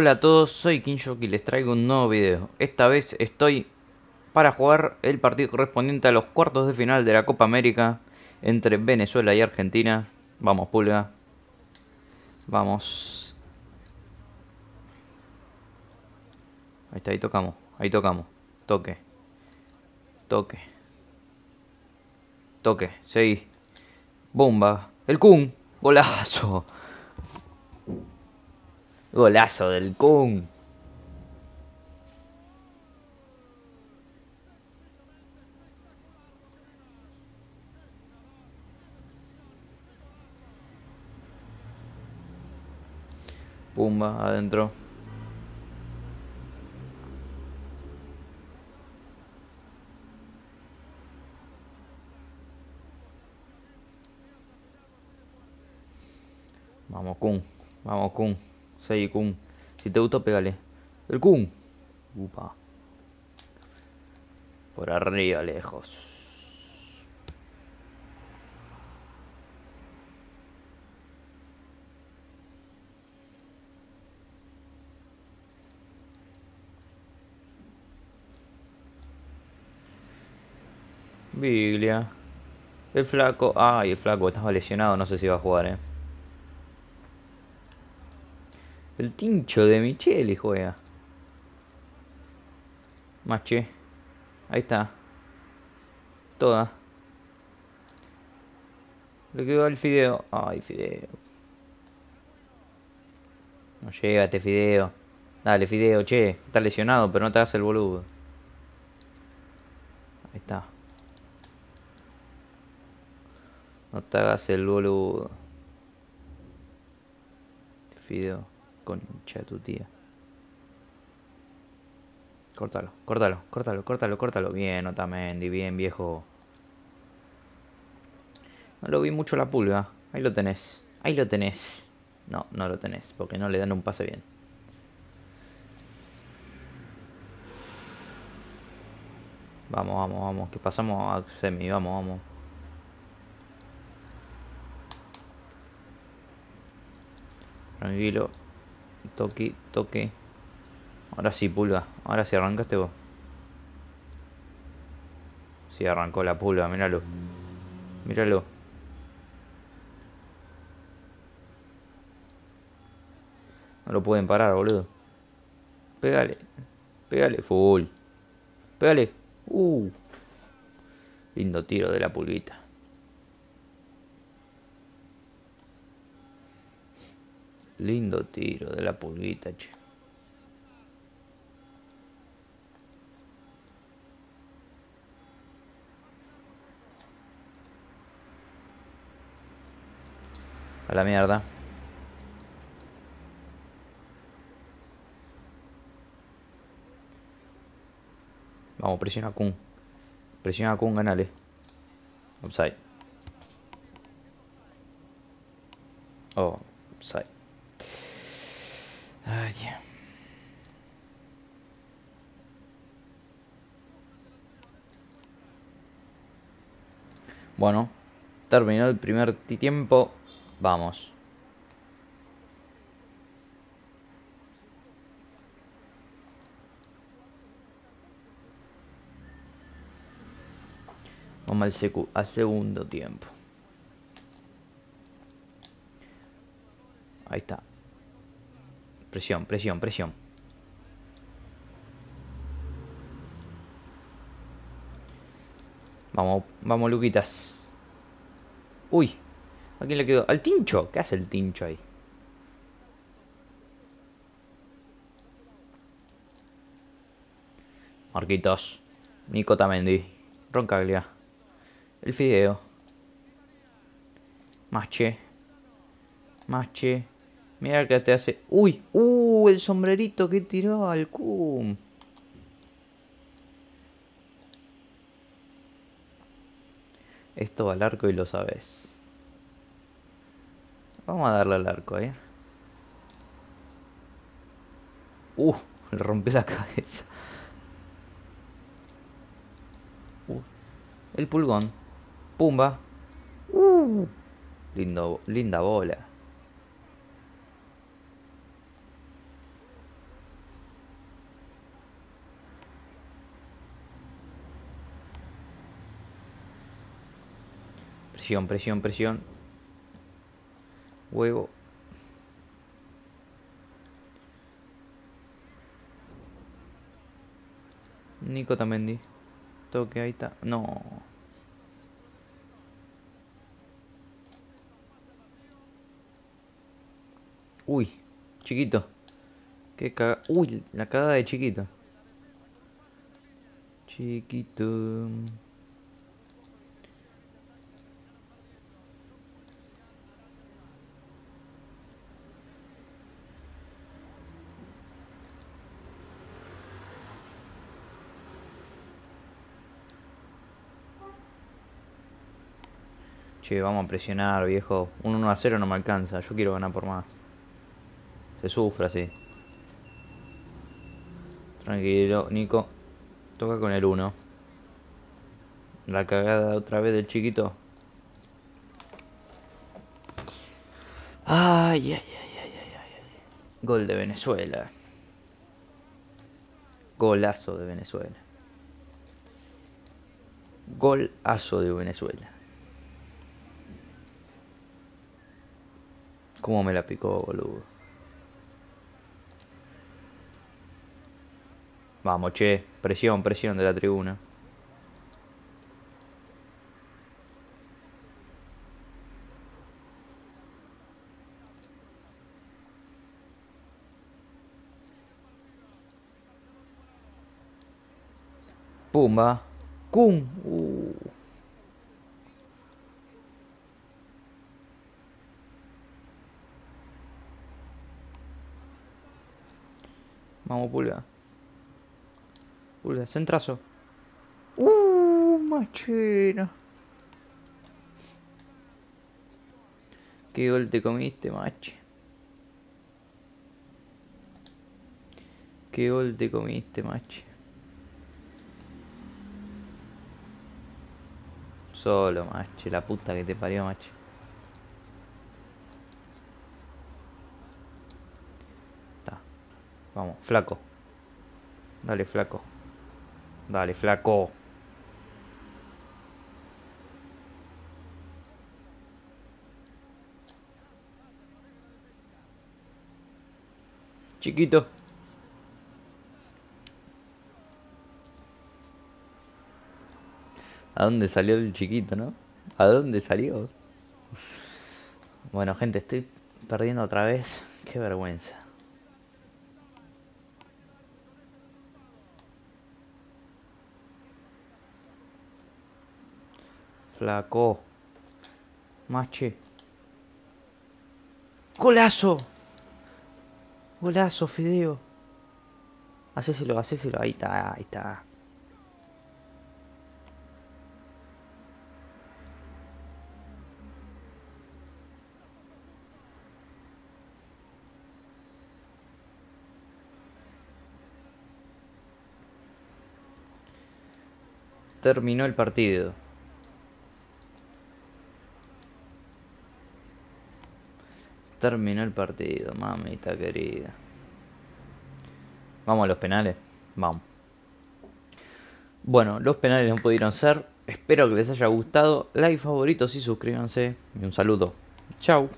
Hola a todos, soy Kinshoki y les traigo un nuevo video. Esta vez estoy para jugar el partido correspondiente a los cuartos de final de la Copa América entre Venezuela y Argentina. Vamos, pulga. Vamos. Ahí está, ahí tocamos, ahí tocamos. Toque. Toque. Toque, seguí. Bomba. El Kun. Golazo. Golazo del Kun. Pumba, adentro. Vamos, Kun. Vamos, Kun. Seguí, Kun. Si te gustó, pégale. El Kun. Upa. Por arriba, lejos. Biglia. El flaco. Ay, el flaco estaba lesionado. No sé si va a jugar, eh. El tincho de Micheli juega. Mache. Ahí está. Toda. Le quedó al fideo. Ay, fideo. No llega este fideo. Dale, fideo, che. Está lesionado, pero no te hagas el boludo. Ahí está. No te hagas el boludo. Fideo. Concha de tu tía. Córtalo, córtalo, córtalo, córtalo, córtalo. Bien, Otamendi, bien, viejo. No lo vi mucho la pulga. Ahí lo tenés. Ahí lo tenés. No, no lo tenés, porque no le dan un pase bien. Vamos, vamos, vamos, que pasamos a semi, vamos, vamos. Tranquilo. Toque, toque. Ahora sí, pulga. Ahora sí arrancaste vos. Sí, arrancó la pulga, míralo. Míralo. No lo pueden parar, boludo. Pégale. Pégale, full. Pégale. Uh. Lindo tiro de la pulguita. Lindo tiro de la pulguita, che. A la mierda. Vamos, presiona Kun. Presiona Kun, ganale. Upside. Oh, upside. Ay. Bueno, terminó el primer tiempo. Vamos. Vamos al, secu al segundo tiempo. Ahí está. Presión, presión, presión. Vamos, vamos, Luquitas. Uy, ¿a quién le quedó? ¿Al tincho? ¿Qué hace el tincho ahí? Marquitos. Nico Tamendi. Roncaglia. El fideo. Mache. Mache. Mira que te hace. ¡Uy! ¡Uh! El sombrerito que tiró al cum. Esto va al arco y lo sabes. Vamos a darle al arco, ¿eh? ¡Uh! Le rompió la cabeza. Uh, el pulgón. Pumba. ¡Uh! Lindo, linda bola. Presión, presión, presión. Huevo. Nico Tamendi. Toque, ahí está. No. Uy, chiquito. Qué caga... Uy, la cagada de chiquito. Chiquito. Vamos a presionar, viejo. Un 1 a 0 no me alcanza. Yo quiero ganar por más. Se sufre así. Tranquilo, Nico. Toca con el 1. La cagada otra vez del chiquito. Ay, ay, ay, ay, ay, ay. Gol de Venezuela. Golazo de Venezuela. Golazo de Venezuela. Cómo me la picó, boludo. Vamos, che. Presión, presión de la tribuna. Pumba. ¡Cum! Uh. Vamos, pulga. Pulga, centrazo. Uh, machina. Qué gol te comiste, macho. Qué gol te comiste, macho. Solo, macho. La puta que te parió, macho. Vamos, flaco. Dale, flaco. Dale, flaco. Chiquito. ¿A dónde salió el chiquito, no? ¿A dónde salió? Bueno, gente, estoy perdiendo otra vez. Qué vergüenza. Flaco. Mache. ¡Golazo! Golazo, Fideo. Hacéselo, hacéselo. Ahí está, ahí está. Terminó el partido. Terminó el partido, mamita querida. Vamos a los penales. Vamos. Bueno, los penales no pudieron ser. Espero que les haya gustado. Like, favoritos y suscríbanse. Y un saludo. Chau.